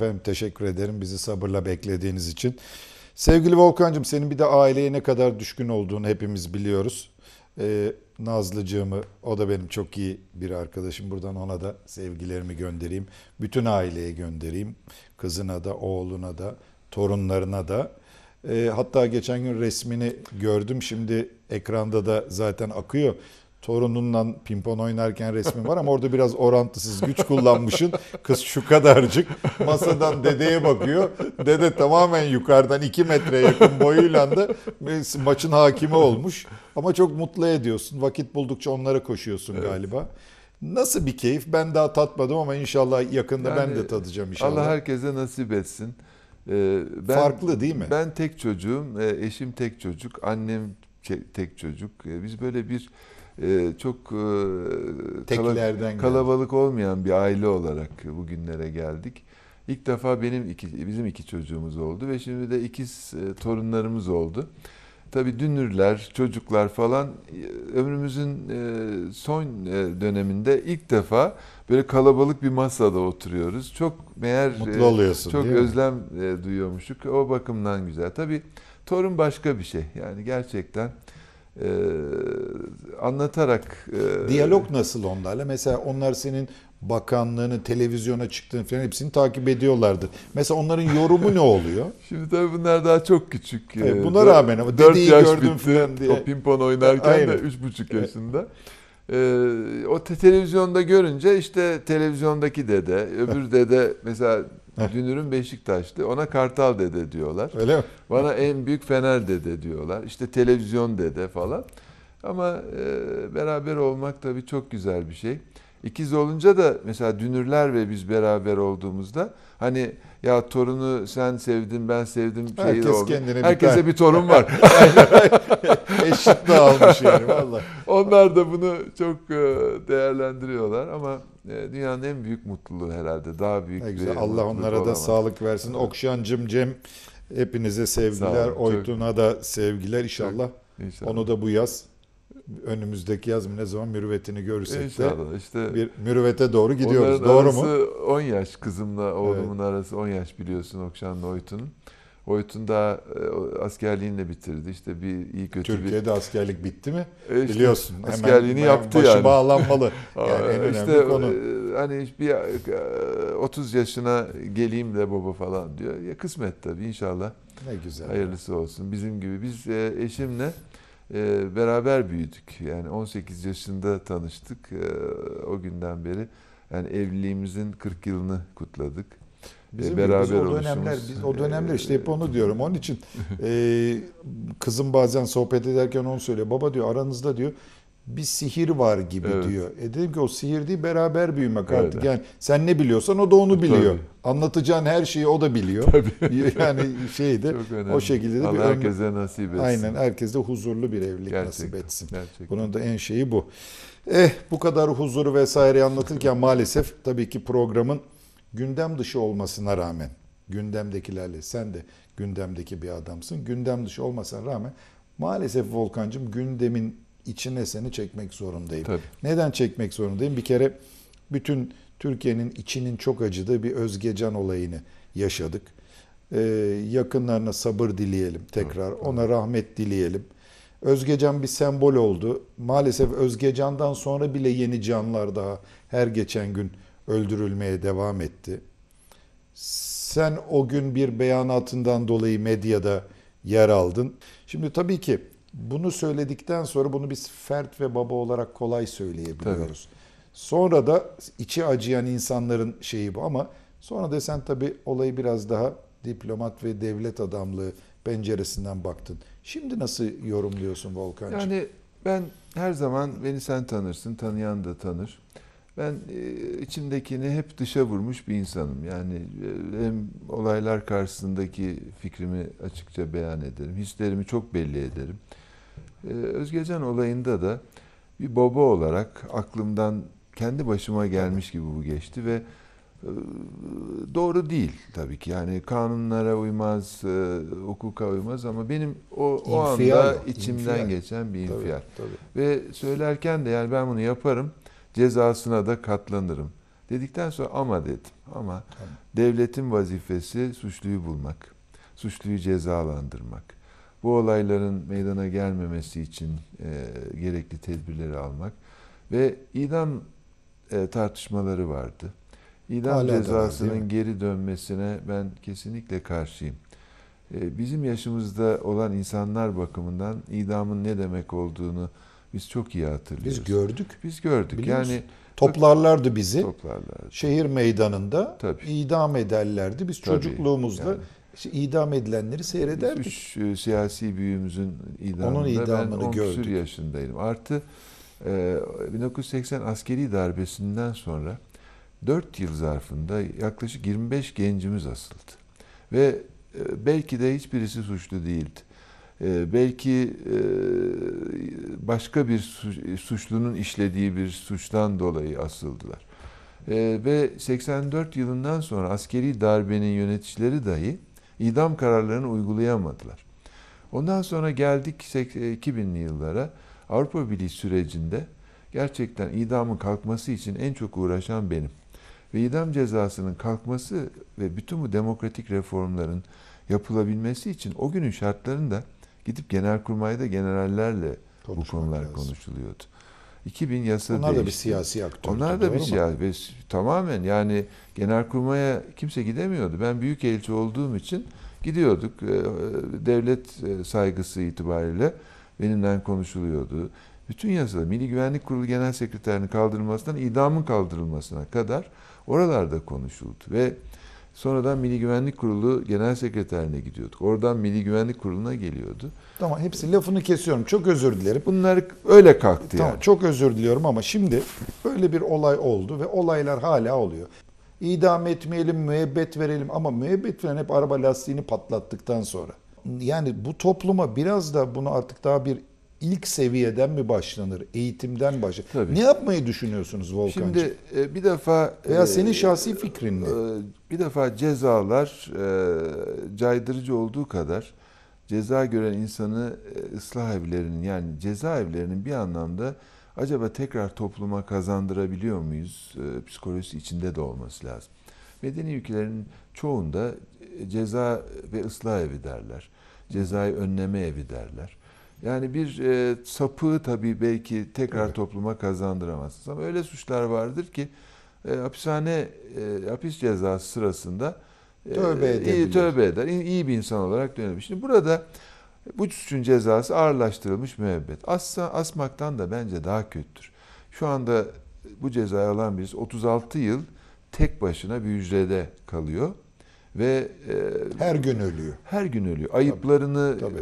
Efendim teşekkür ederim bizi sabırla beklediğiniz için. Sevgili Volkan'cığım senin bir de aileye ne kadar düşkün olduğunu hepimiz biliyoruz. Ee, Nazlıcığımı, o da benim çok iyi bir arkadaşım. Buradan ona da sevgilerimi göndereyim. Bütün aileye göndereyim. Kızına da, oğluna da, torunlarına da. Ee, hatta geçen gün resmini gördüm. Şimdi ekranda da zaten akıyor. Torununla pimpon oynarken resmin var ama orada biraz orantısız güç kullanmışsın. Kız şu kadarcık masadan dedeye bakıyor. Dede tamamen yukarıdan 2 metreye yakın boyuyla da maçın hakimi olmuş. Ama çok mutlu ediyorsun. Vakit buldukça onlara koşuyorsun Evet. galiba. Nasıl bir keyif? Ben daha tatmadım ama inşallah yakında ben Yani de tadacağım inşallah. Allah herkese nasip etsin. Ee, ben, Farklı değil mi? Ben tek çocuğum, e, eşim tek çocuk, annem tek çocuk. E, Biz böyle bir e, çok e, Teklerden kalabalık olmayan bir aile olarak bugünlere geldik. İlk defa benim iki, bizim iki çocuğumuz oldu ve şimdi de ikiz e, torunlarımız oldu. Tabii dünürler, çocuklar falan e, ömrümüzün e, son e, döneminde ilk defa böyle kalabalık bir masada oturuyoruz. Çok meğer Mutlu oluyorsun çok mi? özlem e, duyuyormuşuk. O bakımdan güzel. Tabii torun başka bir şey. Yani gerçekten e, anlatarak e, Diyalog nasıl onlarla? Mesela onlar senin bakanlığını, televizyona çıktığını falan hepsini takip ediyorlardı. Mesela onların yorumu ne oluyor? Şimdi tabii bunlar daha çok küçük. Evet, buna rağmen ama dört dedeyi yaş gördüm bitti. falan diye. O pimpon oynarken de Aynen. üç buçuk yaşında. Ee, o te- televizyonda görünce işte televizyondaki dede, öbür dede mesela Dünür'ün Beşiktaşlı ona Kartal dede diyorlar. Öyle mi? Bana en büyük Fener dede diyorlar. İşte televizyon dede falan. Ama e, beraber olmak tabii çok güzel bir şey. İkiz olunca da mesela Dünürler ve biz beraber olduğumuzda hani ya torunu sen sevdin ben sevdim şeyi Herkes de oldu. kendine bir Herkese tane- bir torun var. Eşit dağılmış yani valla. Onlar da bunu çok e, değerlendiriyorlar ama e, dünyanın en büyük mutluluğu herhalde. Daha büyük Ne bir güzel. Allah onlara da olamaz. sağlık versin. Okşancım Cem hepinize sevgiler. çok- Oytun'a da sevgiler inşallah. İnşallah. Onu da bu yaz önümüzdeki yaz mı ne zaman mürüvvetini görürsek de İnşallah işte bir mürüvvete doğru gidiyoruz. Doğru mu? arası 10 yaş kızımla oğlumun arası 10 yaş biliyorsun Okşan'la Oytun'un. Oytun da e, askerliğini de bitirdi. İşte bir iyi kötü Türkiye'de askerlik bitti mi? bir e, işte Biliyorsun. hemen askerliğini yaptı başı yani. bağlanmalı. Yani en önemli işte konu. e, hani bir e, 30 yaşına geleyim de baba falan diyor. Ya kısmet tabii inşallah. Ne güzel. Hayırlısı olsun. Bizim gibi biz e, eşimle e, beraber büyüdük. Yani 18 yaşında tanıştık. E, o günden beri yani evliliğimizin 40 yılını kutladık. Bizim e, gibi beraber biz o dönemler, biz o dönemler işte hep onu diyorum. Onun için e, kızım bazen sohbet ederken onu söylüyor. Baba diyor aranızda diyor bir sihir var gibi Evet. diyor. E dedim ki o sihir değil beraber büyümek Öyle. artık. Yani sen ne biliyorsan o da onu biliyor. Tabii. Anlatacağın her şeyi o da biliyor. yani şeyde Çok önemli. o şekilde de bir Allah ömür- herkese nasip etsin. aynen herkes de huzurlu bir evlilik nasip Gerçekten, etsin. Gerçekten. Bunun da en şeyi bu. Eh bu kadar huzuru vesaire anlatırken maalesef tabii ki programın gündem dışı olmasına rağmen gündemdekilerle sen de gündemdeki bir adamsın. Gündem dışı olmasına rağmen maalesef Volkan'cığım gündemin içine seni çekmek zorundayım. Tabii. Neden çekmek zorundayım? Bir kere bütün Türkiye'nin içinin çok acıdığı bir Özgecan olayını yaşadık. Ee, yakınlarına sabır dileyelim tekrar. Ona rahmet dileyelim. Özgecan bir sembol oldu. Maalesef Özgecan'dan sonra bile yeni canlar daha her geçen gün öldürülmeye devam etti. Sen o gün bir beyanatından dolayı medyada yer aldın. Şimdi tabii ki bunu söyledikten sonra bunu biz fert ve baba olarak kolay söyleyebiliyoruz. Sonra da içi acıyan insanların şeyi bu ama sonra da sen tabii olayı biraz daha diplomat ve devlet adamlığı penceresinden baktın. Şimdi nasıl yorumluyorsun Volkan'cığım? Yani ben her zaman beni sen tanırsın, tanıyan da tanır. Ben e, içimdekini hep dışa vurmuş bir insanım. Yani e, hem olaylar karşısındaki fikrimi açıkça beyan ederim. Hislerimi çok belli ederim. E, Özgecan olayında da bir baba olarak aklımdan kendi başıma gelmiş gibi bu geçti ve e, doğru değil tabii ki. Yani kanunlara uymaz, e, hukuka uymaz ama benim o, o anda o, içimden infial. geçen bir Tabii, tabii. Ve söylerken de yani ben bunu yaparım, cezasına da katlanırım Dedikten sonra ama dedim. Ama Tamam. devletin vazifesi suçluyu bulmak, suçluyu cezalandırmak. Bu olayların meydana gelmemesi için e, gerekli tedbirleri almak ve idam e, tartışmaları vardı. İdam Hala var, cezasının mi? geri dönmesine ben kesinlikle karşıyım. E, bizim yaşımızda olan insanlar bakımından idamın ne demek olduğunu biz çok iyi hatırlıyoruz. Biz gördük. Biz gördük. Biliyor yani musun? Toplarlardı bizi. toplarlar. Şehir meydanında Tabii. idam ederlerdi. Biz Tabii, çocukluğumuzda yani. İşte idam edilenleri seyrederdik. üç e, siyasi büyüğümüzün idamında Onun idamını ben 10 küsur gördük. yaşındaydım. Artı e, 1980 askeri darbesinden sonra 4 yıl zarfında yaklaşık 25 gencimiz asıldı. Ve e, belki de hiçbirisi suçlu değildi. E, belki e, başka bir su- suçlunun işlediği bir suçtan dolayı asıldılar. E, ve 84 yılından sonra askeri darbenin yöneticileri dahi idam kararlarını uygulayamadılar. Ondan sonra geldik sek- 2000'li yıllara Avrupa Birliği sürecinde gerçekten idamın kalkması için en çok uğraşan benim. Ve idam cezasının kalkması ve bütün bu demokratik reformların yapılabilmesi için o günün şartlarında gidip genelkurmayda generallerle bu Konuşmak konular lazım. konuşuluyordu. 2000 yasa Onlar da bir değişti. siyasi aktör. Onlar da bir siyasi ve tamamen yani genelkurmaya kimse gidemiyordu. Ben büyükelçi olduğum için gidiyorduk. Ee, Devlet e, saygısı itibariyle benimle konuşuluyordu. Bütün yasalar, Milli Güvenlik Kurulu Genel Sekreterinin kaldırılmasından idamın kaldırılmasına kadar oralarda konuşuldu. Ve sonradan Milli Güvenlik Kurulu Genel Sekreterine gidiyorduk. Oradan Milli Güvenlik Kurulu'na geliyordu. Tamam hepsi lafını kesiyorum. Çok özür dilerim. Bunlar öyle kalktı Tamam yani. çok özür diliyorum ama şimdi böyle bir olay oldu ve olaylar hala oluyor. İdam etmeyelim, müebbet verelim ama müebbet veren hep araba lastiğini patlattıktan sonra. Yani bu topluma biraz da bunu artık daha bir ilk seviyeden mi başlanır, eğitimden başlanır? Tabii. Ne yapmayı düşünüyorsunuz Volkan'cığım? Şimdi e, bir defa Veya e, senin şahsi fikrin ne? e, bir defa cezalar e, caydırıcı olduğu kadar ceza gören insanı e, ıslah evlerinin yani cezaevlerinin bir anlamda acaba tekrar topluma kazandırabiliyor muyuz? E, psikolojisi içinde de olması lazım. Medeni ülkelerin çoğunda ceza ve ıslah evi derler. Cezayı önleme evi derler. Yani bir e, sapığı tabii belki tekrar Evet. topluma kazandıramazsınız. Ama öyle suçlar vardır ki e, hapishane e, hapis cezası sırasında e, Tövbe iyi, tövbe eder. İyi, iyi bir insan olarak dönebilir. Şimdi burada bu suçun cezası ağırlaştırılmış müebbet. Asla asmaktan da bence daha kötüdür. Şu anda bu cezayı alan birisi 36 yıl tek başına bir hücrede kalıyor ve e, Her gün ölüyor. her gün ölüyor. Ayıplarını Tabii.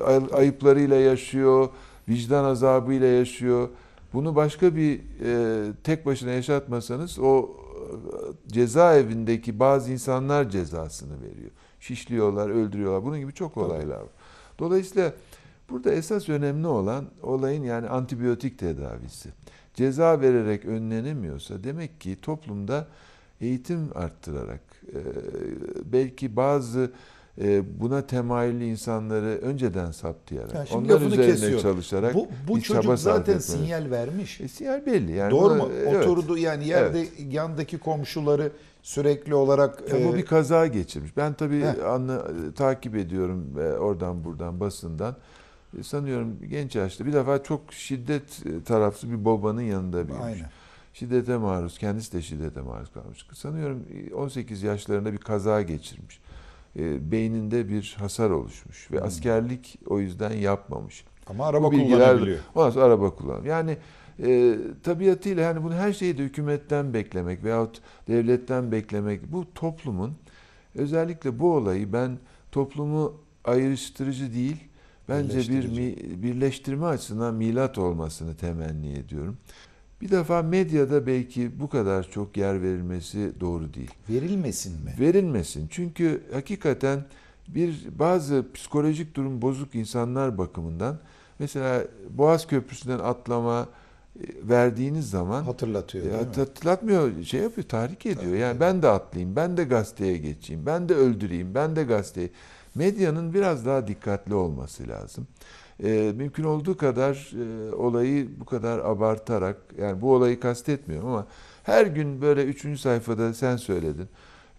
e, ay- ayıplarıyla yaşıyor, vicdan azabıyla yaşıyor. Bunu başka bir e, tek başına yaşatmasanız o e, cezaevindeki bazı insanlar cezasını veriyor. Şişliyorlar, öldürüyorlar. Bunun gibi çok olaylar var. Dolayısıyla burada esas önemli olan olayın yani antibiyotik tedavisi. Ceza vererek önlenemiyorsa demek ki toplumda eğitim arttırarak e, belki bazı e, buna temayüllü insanları önceden saptayarak Yani onlar üzerine kesiyorum. çalışarak Bu, bu bir çocuk çaba zaten sinyal vermiş. E, sinyal belli yani. Doğru mu? evet. Oturdu yani yerde yandaki komşuları sürekli olarak Ya bu e, bir kaza geçirmiş. Ben tabii Heh. anla, takip ediyorum e, oradan buradan basından. E, sanıyorum genç yaşta bir defa çok şiddet e, taraflı bir babanın yanında büyümüş. aynen. Şiddete maruz, kendisi de şiddete maruz kalmış. Sanıyorum e, 18 yaşlarında bir kaza geçirmiş. E, beyninde bir hasar oluşmuş ve Hmm. askerlik o yüzden yapmamış. Ama araba Bu bilgiler- kullanabiliyor. Ondan sonra araba kullan. Yani e, tabiatıyla yani bunu her şeyi de hükümetten beklemek veyahut devletten beklemek bu toplumun özellikle bu olayı ben toplumu ayrıştırıcı değil bence bir birleştirme açısından milat olmasını temenni ediyorum. Bir defa medyada belki bu kadar çok yer verilmesi doğru değil. Verilmesin mi? Verilmesin. Çünkü hakikaten bir bazı psikolojik durum bozuk insanlar bakımından mesela Boğaz Köprüsü'nden atlama e, verdiğiniz zaman Hatırlatıyor. e, hatırlatmıyor, şey yapıyor, tahrik ediyor. Tahrik Yani ben de atlayayım, ben de gazeteye geçeyim, ben de öldüreyim, ben de gazeteye. Medyanın biraz daha dikkatli olması lazım. E, mümkün olduğu kadar e, olayı bu kadar abartarak, yani bu olayı kastetmiyorum ama Her gün böyle üçüncü sayfada sen söyledin.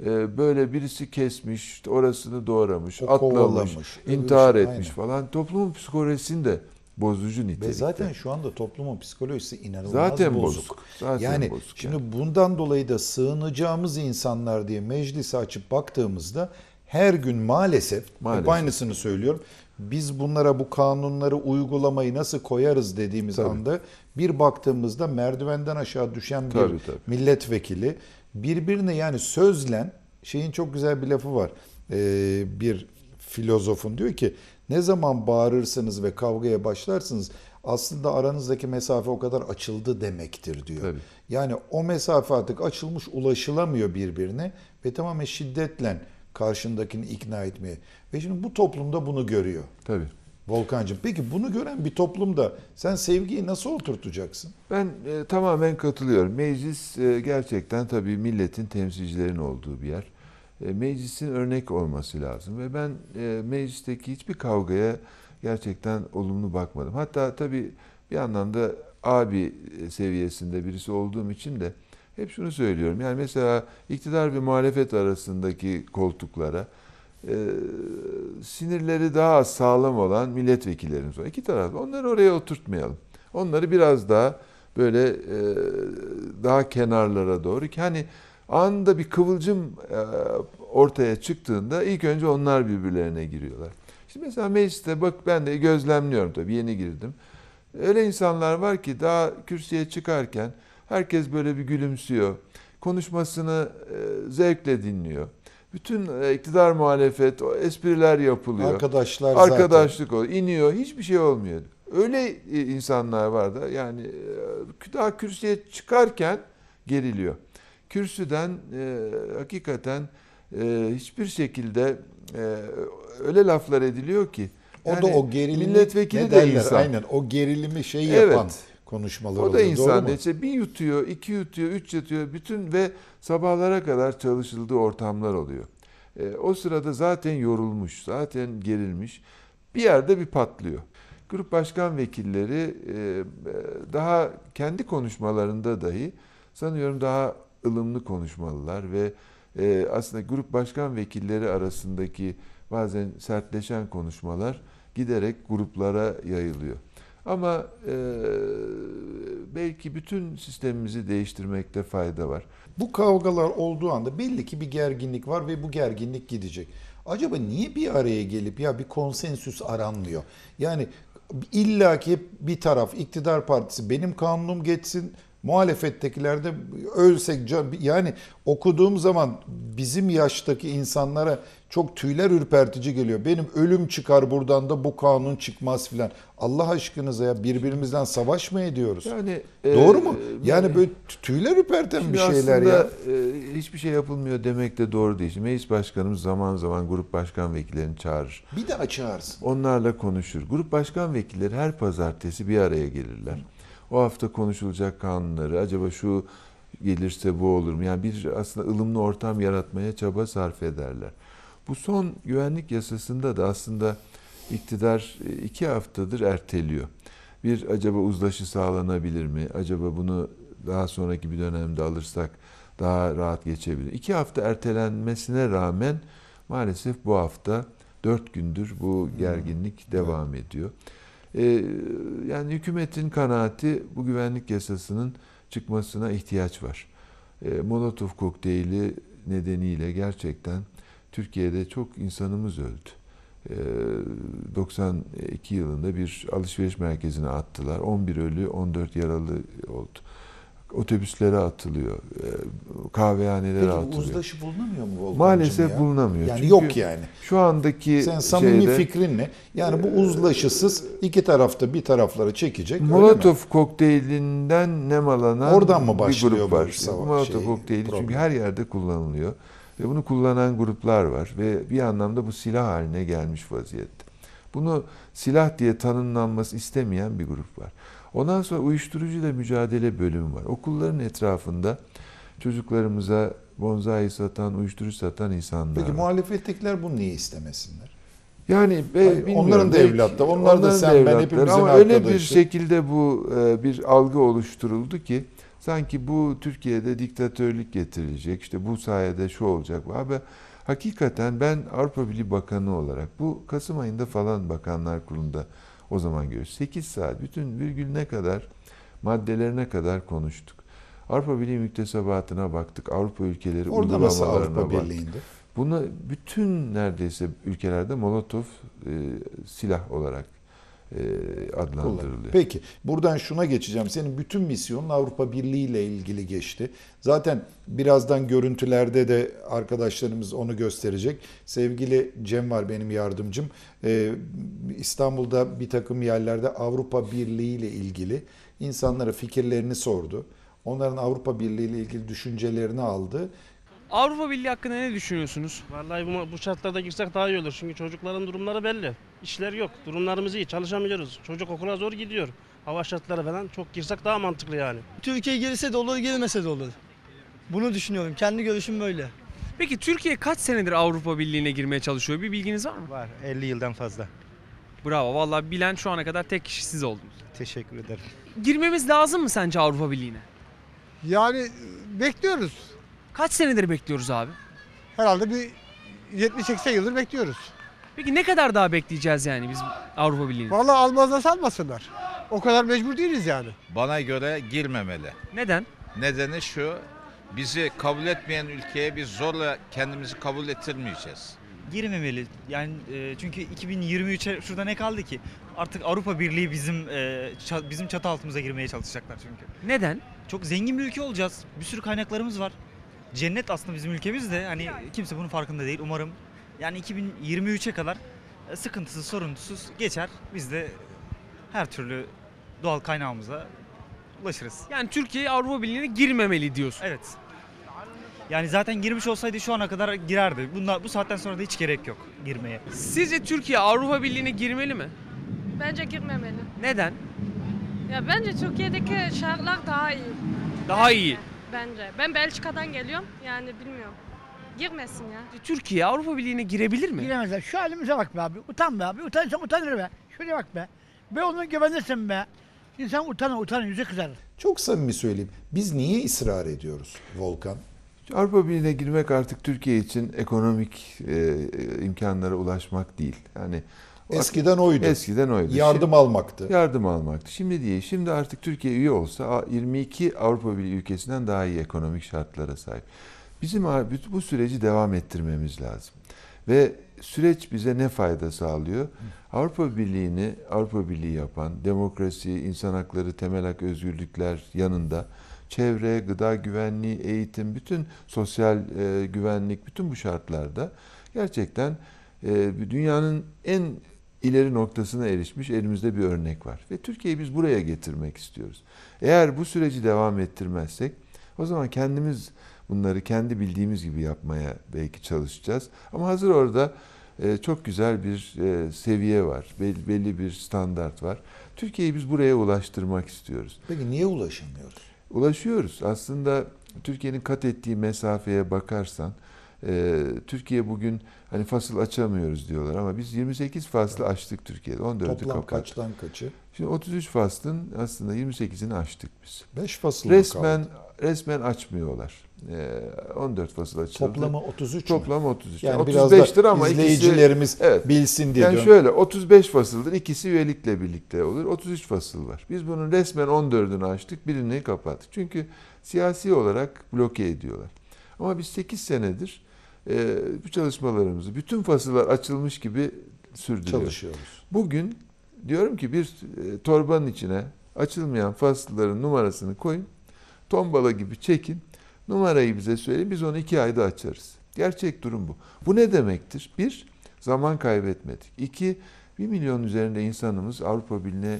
Ee, böyle birisi kesmiş, orasını doğramış, O atlamış, intihar öbür- etmiş aynen. falan. Toplumun psikolojisini de bozucu Ve nitelikte. zaten şu anda toplumun psikolojisi inanılmaz zaten bozuk. bozuk. Zaten Yani bozuk şimdi yani. bundan dolayı da sığınacağımız insanlar diye meclisi açıp baktığımızda her gün maalesef, Maalesef. hep aynısını söylüyorum. Biz bunlara bu kanunları uygulamayı nasıl koyarız dediğimiz Tabii. anda bir baktığımızda merdivenden aşağı düşen bir Tabii, tabii. milletvekili birbirine yani sözlen şeyin çok güzel bir lafı var. Ee, bir filozofun diyor ki ne zaman bağırırsınız ve kavgaya başlarsınız aslında aranızdaki mesafe o kadar açıldı demektir diyor. Tabii. Yani o mesafe artık açılmış ulaşılamıyor birbirine ve tamamen şiddetle karşındakini ikna etmeye. Ve şimdi bu toplumda bunu görüyor. Tabii. Volkancığım peki bunu gören bir toplumda sen sevgiyi nasıl oturtacaksın? Ben e, tamamen katılıyorum. Meclis e, gerçekten tabii milletin temsilcilerin olduğu bir yer. E, meclisin örnek olması lazım ve ben e, meclisteki hiçbir kavgaya gerçekten olumlu bakmadım. Hatta tabii bir anlamda abi seviyesinde birisi olduğum için de hep şunu söylüyorum. Yani mesela iktidar ve muhalefet arasındaki koltuklara e, sinirleri daha sağlam olan milletvekillerimiz var. İki tarafta. Onları oraya oturtmayalım. Onları biraz daha böyle e, daha kenarlara doğru hani anında bir kıvılcım e, ortaya çıktığında ilk önce onlar birbirlerine giriyorlar. Şimdi mesela mecliste bak ben de gözlemliyorum tabii yeni girdim. Öyle insanlar var ki daha kürsüye çıkarken herkes böyle bir gülümsüyor. Konuşmasını e, zevkle dinliyor. Bütün e, iktidar muhalefet, o espriler yapılıyor. Arkadaşlar zaten Arkadaşlık o iniyor, hiçbir şey olmuyor. Öyle e, insanlar var da yani daha kürsüye çıkarken geriliyor. Kürsüden e, hakikaten e, hiçbir şekilde e, öyle laflar ediliyor ki. o da yani o gerilimi milletvekili ne de derler? insan. Aynen o gerilimi şey Evet. Yapan konuşmalar O da oluyor. insan. İşte bir yutuyor, iki yutuyor, üç yutuyor. Bütün ve sabahlara kadar çalışıldığı ortamlar oluyor. E, o sırada zaten yorulmuş, zaten gerilmiş. Bir yerde bir patlıyor. Grup başkan vekilleri e, daha kendi konuşmalarında dahi sanıyorum daha ılımlı konuşmalılar ve e, aslında grup başkan vekilleri arasındaki bazen sertleşen konuşmalar giderek gruplara yayılıyor. Ama e, belki bütün sistemimizi değiştirmekte fayda var. Bu kavgalar olduğu anda belli ki bir gerginlik var ve bu gerginlik gidecek. Acaba niye bir araya gelip ya bir konsensüs aranmıyor? Yani illaki hep bir taraf iktidar partisi benim kanunum geçsin muhalefettekiler de ölsek can- yani okuduğum zaman bizim yaştaki insanlara çok tüyler ürpertici geliyor. Benim ölüm çıkar buradan da bu kanun çıkmaz filan. Allah aşkınıza ya birbirimizden savaş mı ediyoruz? Yani Doğru e, mu? Yani böyle tüyler ürperten bir şeyler ya. e, hiçbir şey yapılmıyor demek de doğru değil. Meclis başkanımız zaman zaman grup başkan vekillerini çağırır. Bir daha çağırsın. Onlarla konuşur. Grup başkan vekilleri her pazartesi bir araya gelirler. O hafta konuşulacak kanunları, acaba şu gelirse bu olur mu? Yani bir aslında ılımlı ortam yaratmaya çaba sarf ederler. Bu son güvenlik yasasında da aslında iktidar e, iki haftadır erteliyor. Bir acaba uzlaşı sağlanabilir mi? Acaba bunu daha sonraki bir dönemde alırsak daha rahat geçebilir. İki hafta ertelenmesine rağmen maalesef bu hafta dört gündür bu gerginlik devam ediyor. Ee, yani hükümetin kanaati bu güvenlik yasasının çıkmasına ihtiyaç var. Ee, Molotov kokteyli nedeniyle gerçekten Türkiye'de çok insanımız öldü. Ee, 92 yılında bir alışveriş merkezine attılar. 11 ölü, 14 yaralı oldu. Otobüslere atılıyor. Ee, kahvehanelere Peki atılıyor. uzlaşı bulunamıyor mu Volkan'cığım Maalesef ya? bulunamıyor. Yani Çünkü yok yani. Şu andaki Sen samimi şeyde, fikrin ne? Yani bu uzlaşısız iki tarafta bir taraflara çekecek. Molotov kokteylinden nemalanan Oradan mı bir başlıyor grup bu var. Molotov şey, kokteyli çünkü problem? her yerde kullanılıyor. Ve bunu kullanan gruplar var ve bir anlamda bu silah haline gelmiş vaziyette. Bunu silah diye tanımlanması istemeyen bir grup var. Ondan sonra uyuşturucuyla mücadele bölümü var. Okulların etrafında çocuklarımıza bonzai satan, uyuşturucu satan insanlar Peki var. muhalefettekiler bunu niye istemesinler? Yani be, Hayır, bilmiyorum, onların da evlatları, onlar da sen, ben, hepimizin Ama öyle bir arkadaşı. şekilde bu e, bir algı oluşturuldu ki Sanki bu Türkiye'de diktatörlük getirilecek, işte bu sayede şu olacak. Abi hakikaten ben Avrupa Birliği Bakanı olarak bu Kasım ayında falan Bakanlar Kurulu'nda o zaman görüyoruz. 8 saat bütün virgülüne kadar maddelerine kadar konuştuk. Avrupa Birliği müktesebatına baktık. Avrupa ülkeleri Orada uygulamalarına Avrupa baktık. Birliği'nde? Bunu bütün neredeyse ülkelerde Molotov e, silah olarak adlandırılıyor. Kullanılıyor. Peki buradan şuna geçeceğim. Senin bütün misyonun Avrupa Birliği ile ilgili geçti. Zaten birazdan görüntülerde de arkadaşlarımız onu gösterecek. Sevgili Cem var benim yardımcım. Ee, İstanbul'da bir takım yerlerde Avrupa Birliği ile ilgili insanlara fikirlerini sordu. Onların Avrupa Birliği ile ilgili düşüncelerini aldı. Avrupa Birliği hakkında ne düşünüyorsunuz? Vallahi bu, bu şartlarda girsek daha iyi olur. Çünkü çocukların durumları belli. İşler yok. Durumlarımız iyi. Çalışamıyoruz. Çocuk okula zor gidiyor. Hava şartları falan çok girsek daha mantıklı yani. Türkiye girse de olur, girmese de olur. Bunu düşünüyorum. Kendi görüşüm böyle. Peki Türkiye kaç senedir Avrupa Birliği'ne girmeye çalışıyor? Bir bilginiz var mı? Var 50 yıldan fazla. Bravo. Vallahi bilen şu ana kadar tek kişi siz oldunuz. Teşekkür ederim. Girmemiz lazım mı sence Avrupa Birliği'ne? Yani bekliyoruz. Kaç senedir bekliyoruz abi? Herhalde bir 70-80 yıldır bekliyoruz. Peki ne kadar daha bekleyeceğiz yani biz Avrupa Birliği'ne? Vallahi almazsa salmasınlar. O kadar mecbur değiliz yani. Bana göre girmemeli. Neden? Nedeni şu, bizi kabul etmeyen ülkeye biz zorla kendimizi kabul ettirmeyeceğiz. girmemeli. Yani e, çünkü 2023'e şurada ne kaldı ki? Artık Avrupa Birliği bizim e, ça- bizim çatı altımıza girmeye çalışacaklar çünkü. Neden? Çok zengin bir ülke olacağız. Bir sürü kaynaklarımız var. Cennet aslında bizim ülkemiz de hani kimse bunun farkında değil. Umarım yani 2023'e kadar e, sıkıntısız, soruntusuz geçer. Biz de her türlü doğal kaynağımıza ulaşırız. Yani Türkiye Avrupa Birliği'ne girmemeli diyorsun. Evet. Yani zaten girmiş olsaydı şu ana kadar girerdi. Bunlar bu saatten sonra da hiç gerek yok girmeye. Sizce Türkiye Avrupa Birliği'ne girmeli mi? Bence girmemeli. Neden? Ya bence Türkiye'deki şartlar daha iyi. Daha iyi. Bence. Ben Belçika'dan geliyorum. Yani bilmiyorum. Girmesin ya. Türkiye Avrupa Birliği'ne girebilir mi? Giremezler. Şu halimize bak be abi. Utan be abi. Utanırsan utanır be. Şuraya bak be. Be onu güvenirsin be. İnsan utanır utanır yüzü kızarır. Çok samimi söyleyeyim. Biz niye ısrar ediyoruz Volkan? Avrupa Birliği'ne girmek artık Türkiye için ekonomik e, imkanlara ulaşmak değil. Yani Eskiden oydu. eskiden oydu. Yardım almaktı. yardım almaktı. Şimdi değil. Şimdi artık Türkiye üye olsa 22 Avrupa Birliği ülkesinden daha iyi ekonomik şartlara sahip. Bizim bu süreci devam ettirmemiz lazım. Ve süreç bize ne fayda sağlıyor? Avrupa Birliği'ni Avrupa Birliği yapan demokrasi, insan hakları, temel hak özgürlükler yanında çevre, gıda güvenliği, eğitim, bütün sosyal e, güvenlik, bütün bu şartlarda gerçekten e, dünyanın en ileri noktasına erişmiş elimizde bir örnek var. Ve Türkiye'yi biz buraya getirmek istiyoruz. Eğer bu süreci devam ettirmezsek o zaman kendimiz bunları kendi bildiğimiz gibi yapmaya belki çalışacağız. Ama hazır orada e, çok güzel bir e, seviye var, belli, belli bir standart var. Türkiye'yi biz buraya ulaştırmak istiyoruz. Peki niye ulaşamıyoruz? Ulaşıyoruz. Aslında Türkiye'nin kat ettiği mesafeye bakarsan e, Türkiye bugün hani fasıl açamıyoruz diyorlar ama biz 28 faslı açtık Türkiye'de. 14'ü Toplam kapattık. kaçtan kaçı? Şimdi 33 faslın aslında 28'ini açtık biz. 5 fasıl Resmen kaldı? resmen açmıyorlar. Ee, 14 fasıl açıldı. Toplamı 33 mü? Toplam 33. Yani Yani biraz da 35'tir ama ikisi izleyicilerimiz Evet. bilsin diye yani diyorum. şöyle 35 fasıldır. ikisi üyelikle birlikte olur. 33 fasıl var. Biz bunun resmen 14'ünü açtık. Birini kapattık. Çünkü siyasi olarak bloke ediyorlar. Ama biz 8 senedir e, bu çalışmalarımızı bütün fasıllar açılmış gibi sürdürüyoruz. Çalışıyoruz. Bugün diyorum ki bir e, torbanın içine açılmayan fasılların numarasını koyun. Tombala gibi çekin. Numarayı bize söyleyin. Biz onu iki ayda açarız. Gerçek durum bu. Bu ne demektir? Bir, zaman kaybetmedik. İki, bir milyon üzerinde insanımız Avrupa Birliği'ne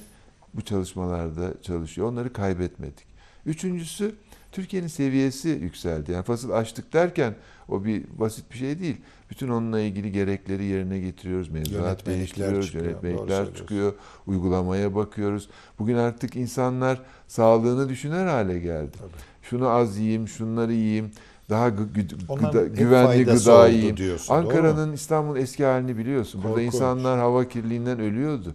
bu çalışmalarda çalışıyor. Onları kaybetmedik. Üçüncüsü, Türkiye'nin seviyesi yükseldi. Yani fasıl açtık derken o bir basit bir şey değil. Bütün onunla ilgili gerekleri yerine getiriyoruz. Mevzuat değiştiriyoruz. çıkıyor, Yönetmelikler çıkıyor. Uygulamaya bakıyoruz. Bugün artık insanlar sağlığını düşüner hale geldi. Tabii. Şunu az yiyeyim, şunları yiyeyim. Daha gı- gıda- güvenli gıda yiyeyim. Ankara'nın İstanbul eski halini biliyorsun. Burada Korkunç. insanlar hava kirliliğinden ölüyordu.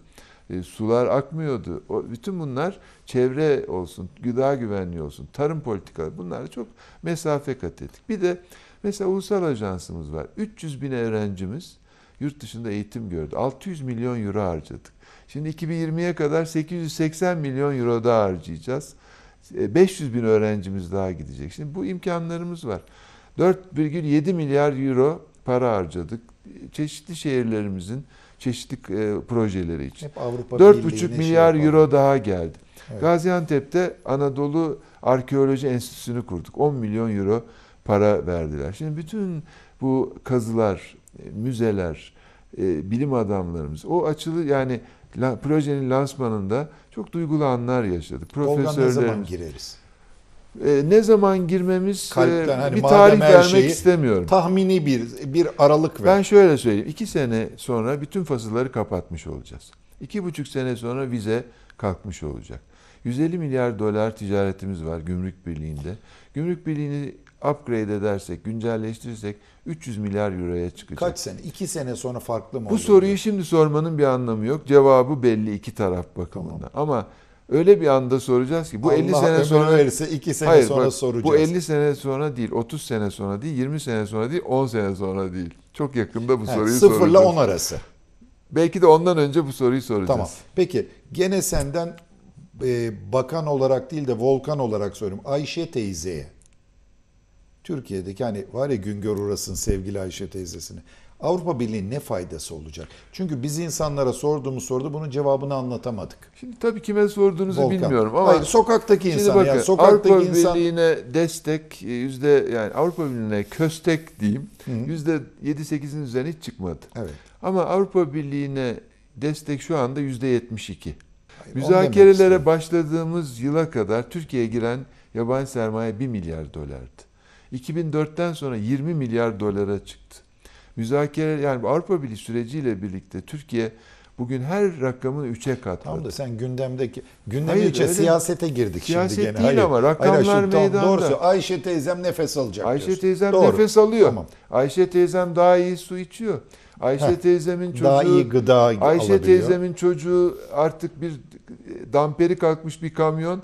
E, sular akmıyordu. O, bütün bunlar çevre olsun, gıda güvenliği olsun, tarım politikaları bunlara çok mesafe kat ettik. Bir de mesela ulusal ajansımız var. 300 bin öğrencimiz yurt dışında eğitim gördü. 600 milyon euro harcadık. Şimdi 2020'ye kadar 880 milyon euro daha harcayacağız. E, 500 bin öğrencimiz daha gidecek. Şimdi bu imkanlarımız var. 4,7 milyar euro para harcadık. Çeşitli şehirlerimizin çeşitli e, projeleri için. Hep Avrupa 4,5 Birliği'ne şey milyar yapalım. euro daha geldi. Evet. Gaziantep'te Anadolu Arkeoloji Enstitüsü'nü kurduk. 10 milyon euro para verdiler. Şimdi bütün bu kazılar, e, müzeler, e, bilim adamlarımız o açılı yani la- projenin lansmanında çok duygulu anlar yaşadık. Volkan ne zaman Profesörlerimiz. gireriz? E, ne zaman girmemiz Kalpten e, hani bir tarih vermek şeyi- istemiyorum. Tahmini bir bir aralık ver. Ben şöyle söyleyeyim. iki sene sonra bütün fasılları kapatmış olacağız. İki buçuk sene sonra vize kalkmış olacak. 150 milyar dolar ticaretimiz var Gümrük Birliği'nde. Gümrük Birliği'ni upgrade edersek, güncelleştirirsek 300 milyar euroya çıkacak. Kaç sene? İki sene sonra farklı mı Bu olur? soruyu şimdi sormanın bir anlamı yok. Cevabı belli iki taraf bakımından. Ama öyle bir anda soracağız ki bu 50 Allah sene ömür sonra verirse iki sene Hayır, sonra bak, soracağız. Bu 50 sene sonra değil, 30 sene sonra değil, 20 sene sonra değil, 10 sene sonra değil. Çok yakında bu soruyu soracağız. 10 arası. Belki de ondan önce bu soruyu soracağız. Tamam. Peki gene senden e, bakan olarak değil de volkan olarak soruyorum. Ayşe teyzeye Türkiye'deki hani var ya Güngör Uras'ın sevgili Ayşe teyzesini. Avrupa Birliği ne faydası olacak? Çünkü biz insanlara sorduğumuz soruda bunun cevabını anlatamadık. Şimdi tabii kime sorduğunuzu Volkan. bilmiyorum ama Hayır, sokaktaki insan bakın yani sokaktaki Avrupa insan Birliği'ne destek e, yüzde yani Avrupa Birliği'ne köstek diyeyim yüzde 7-8'in üzerine hiç çıkmadı. evet. Ama Avrupa Birliği'ne destek şu anda yüzde 72. Hayır, Müzakerelere başladığımız yıla kadar Türkiye'ye giren yabancı sermaye 1 milyar dolardı. 2004'ten sonra 20 milyar dolara çıktı. Müzakere yani Avrupa Birliği süreciyle birlikte Türkiye bugün her rakamını 3'e katladı. Tamam da sen gündemdeki gündemi içe öyle- siyasete girdik Siyaset şimdi gene. değil Hayır. ama rakamlar Hayır, tam meydanda. Doğru söylüyor. Ayşe teyzem nefes alacak Ayşe diyorsun. teyzem Doğru. nefes alıyor. Tamam. Ayşe teyzem daha iyi su içiyor. Ayşe Heh, teyzemin çocuğu Daha iyi gıda Ayşe alabiliyor. teyzemin çocuğu artık bir damperi kalkmış bir kamyon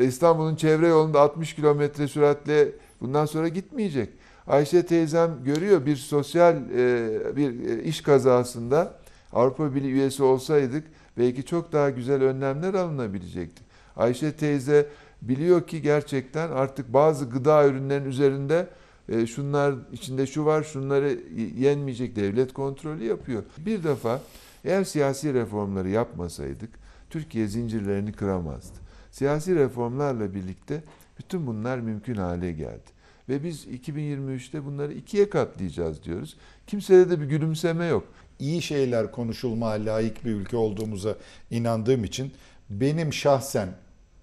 İstanbul'un çevre yolunda 60 kilometre süratle bundan sonra gitmeyecek. Ayşe teyzem görüyor bir sosyal e, bir e, iş kazasında Avrupa Birliği üyesi olsaydık belki çok daha güzel önlemler alınabilecekti. Ayşe teyze biliyor ki gerçekten artık bazı gıda ürünlerinin üzerinde e, şunlar içinde şu var şunları yenmeyecek devlet kontrolü yapıyor. Bir defa eğer siyasi reformları yapmasaydık Türkiye zincirlerini kıramazdı. Siyasi reformlarla birlikte bütün bunlar mümkün hale geldi. Ve biz 2023'te bunları ikiye katlayacağız diyoruz. Kimsede de bir gülümseme yok. iyi şeyler konuşulmaya layık bir ülke olduğumuza inandığım için benim şahsen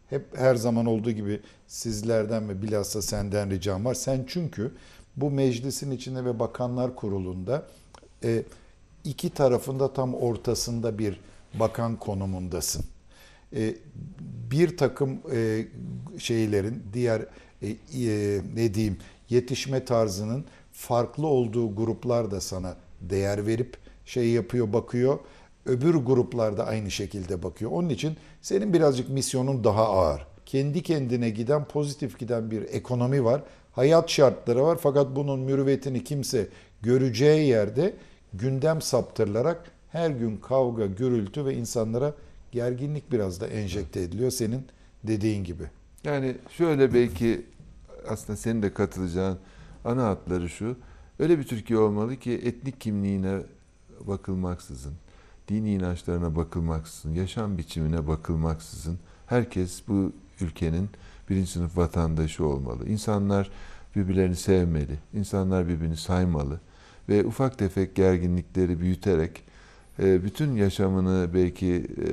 hep her zaman olduğu gibi sizlerden ve bilhassa senden ricam var. Sen çünkü bu meclisin içinde ve bakanlar kurulunda e, iki tarafında tam ortasında bir bakan konumundasın. E, bir takım e, şeylerin diğer e, e, ne diyeyim yetişme tarzının farklı olduğu gruplar da sana değer verip şey yapıyor bakıyor. Öbür gruplar da aynı şekilde bakıyor. Onun için senin birazcık misyonun daha ağır. Kendi kendine giden pozitif giden bir ekonomi var. Hayat şartları var fakat bunun mürüvvetini kimse göreceği yerde gündem saptırılarak her gün kavga, gürültü ve insanlara gerginlik biraz da enjekte ediliyor senin dediğin gibi. Yani şöyle belki aslında senin de katılacağın ana hatları şu. Öyle bir Türkiye olmalı ki etnik kimliğine bakılmaksızın, dini inançlarına bakılmaksızın, yaşam biçimine bakılmaksızın herkes bu ülkenin birinci sınıf vatandaşı olmalı. İnsanlar birbirlerini sevmeli, insanlar birbirini saymalı ve ufak tefek gerginlikleri büyüterek bütün yaşamını belki e,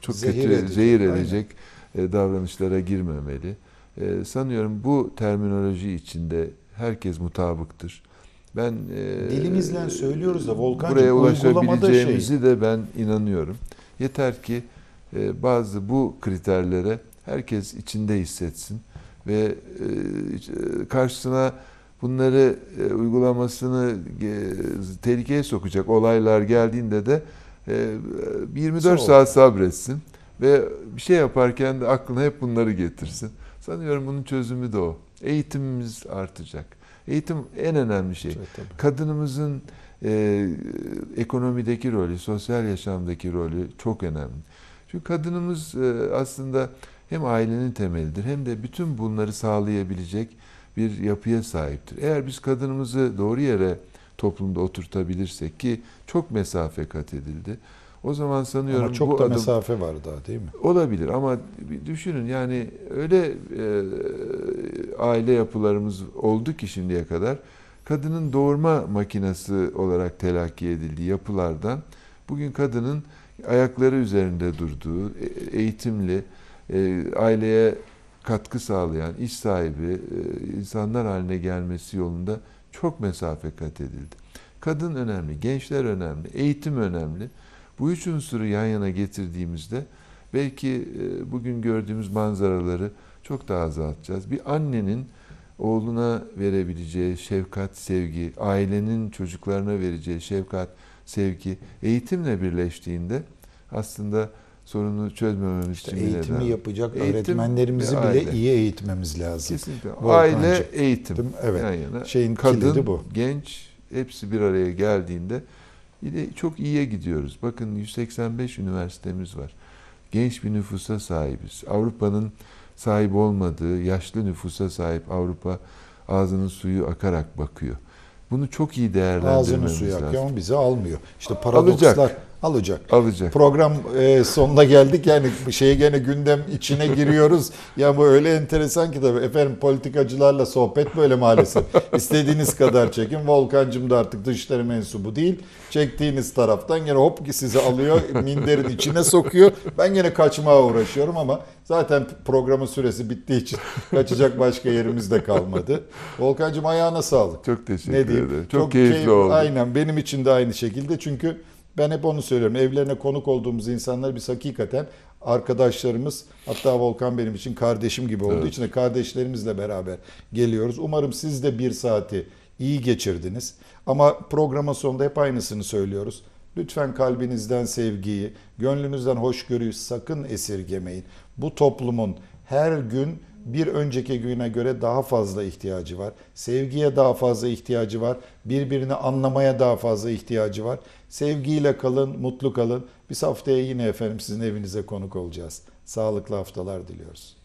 çok Zehir kötü edecek, zehir aynen. edecek e, davranışlara girmemeli. E, Sanıyorum bu terminoloji içinde herkes mutabıktır. Ben e, Dilimizle söylüyoruz da Volkan'cığım, buraya uygulamada ulaşabileceğimizi de ben inanıyorum. Yeter ki e, bazı bu kriterlere herkes içinde hissetsin ve e, karşısına bunları e, uygulamasını e, tehlikeye sokacak olaylar geldiğinde de e, 24 Sağ saat sabretsin ve bir şey yaparken de aklına hep bunları getirsin. Sanıyorum bunun çözümü de o. Eğitimimiz artacak. Eğitim en önemli şey. Evet, tabii. Kadınımızın e, ekonomideki rolü, sosyal yaşamdaki rolü çok önemli. Çünkü kadınımız e, aslında hem ailenin temelidir hem de bütün bunları sağlayabilecek bir yapıya sahiptir. Eğer biz kadınımızı doğru yere toplumda oturtabilirsek ki çok mesafe kat edildi. O zaman sanıyorum Ama çok bu da adım mesafe var daha değil mi? olabilir ama düşünün yani öyle e, aile yapılarımız oldu ki şimdiye kadar kadının doğurma makinesi olarak telakki edildiği yapılardan bugün kadının ayakları üzerinde durduğu, e- eğitimli, e, aileye katkı sağlayan, iş sahibi e, insanlar haline gelmesi yolunda çok mesafe kat edildi. Kadın önemli, gençler önemli, eğitim önemli. Bu üç unsuru yan yana getirdiğimizde belki e, bugün gördüğümüz manzaraları çok daha azaltacağız. Bir annenin oğluna verebileceği şefkat, sevgi, ailenin çocuklarına vereceği şefkat, sevgi eğitimle birleştiğinde aslında sorunu çözmememiz İşte için eğitimi neden. yapacak Eğitim öğretmenlerimizi bile aile. iyi eğitmemiz lazım. Kesinlikle. Volkancığım. Aile, eğitim. Evet. Yan yana. Şeyin Kadın, bu. genç hepsi bir araya geldiğinde yine çok iyiye gidiyoruz. Bakın 185 üniversitemiz var. Genç bir nüfusa sahibiz. Avrupa'nın sahip olmadığı yaşlı nüfusa sahip Avrupa ağzının suyu akarak bakıyor. Bunu çok iyi Ağzını değerlendirmemiz suyu lazım. akıyor ama bizi almıyor. İşte paradokslar Alacak. Alacak. Alacak. Program e, sonuna geldik yani şeye gene gündem içine giriyoruz. ya bu öyle enteresan ki tabii efendim politikacılarla sohbet böyle maalesef. İstediğiniz kadar çekin. Volkancım da artık dışişleri mensubu değil. Çektiğiniz taraftan gene hop sizi alıyor minderin içine sokuyor. Ben gene kaçmaya uğraşıyorum ama zaten programın süresi bittiği için kaçacak başka yerimiz de kalmadı. Volkancım ayağına sağlık. Çok teşekkür ederim. Çok, keyifli keyif- oldu. Aynen benim için de aynı şekilde çünkü ben hep onu söylüyorum. Evlerine konuk olduğumuz insanlar biz hakikaten arkadaşlarımız hatta Volkan benim için kardeşim gibi olduğu Evet. için de kardeşlerimizle beraber geliyoruz. Umarım siz de bir saati iyi geçirdiniz. Ama programın sonunda hep aynısını söylüyoruz. Lütfen kalbinizden sevgiyi, gönlünüzden hoşgörüyü sakın esirgemeyin. Bu toplumun her gün bir önceki güne göre daha fazla ihtiyacı var. Sevgiye daha fazla ihtiyacı var. Birbirini anlamaya daha fazla ihtiyacı var. Sevgiyle kalın, mutlu kalın. Biz haftaya yine efendim sizin evinize konuk olacağız. Sağlıklı haftalar diliyoruz.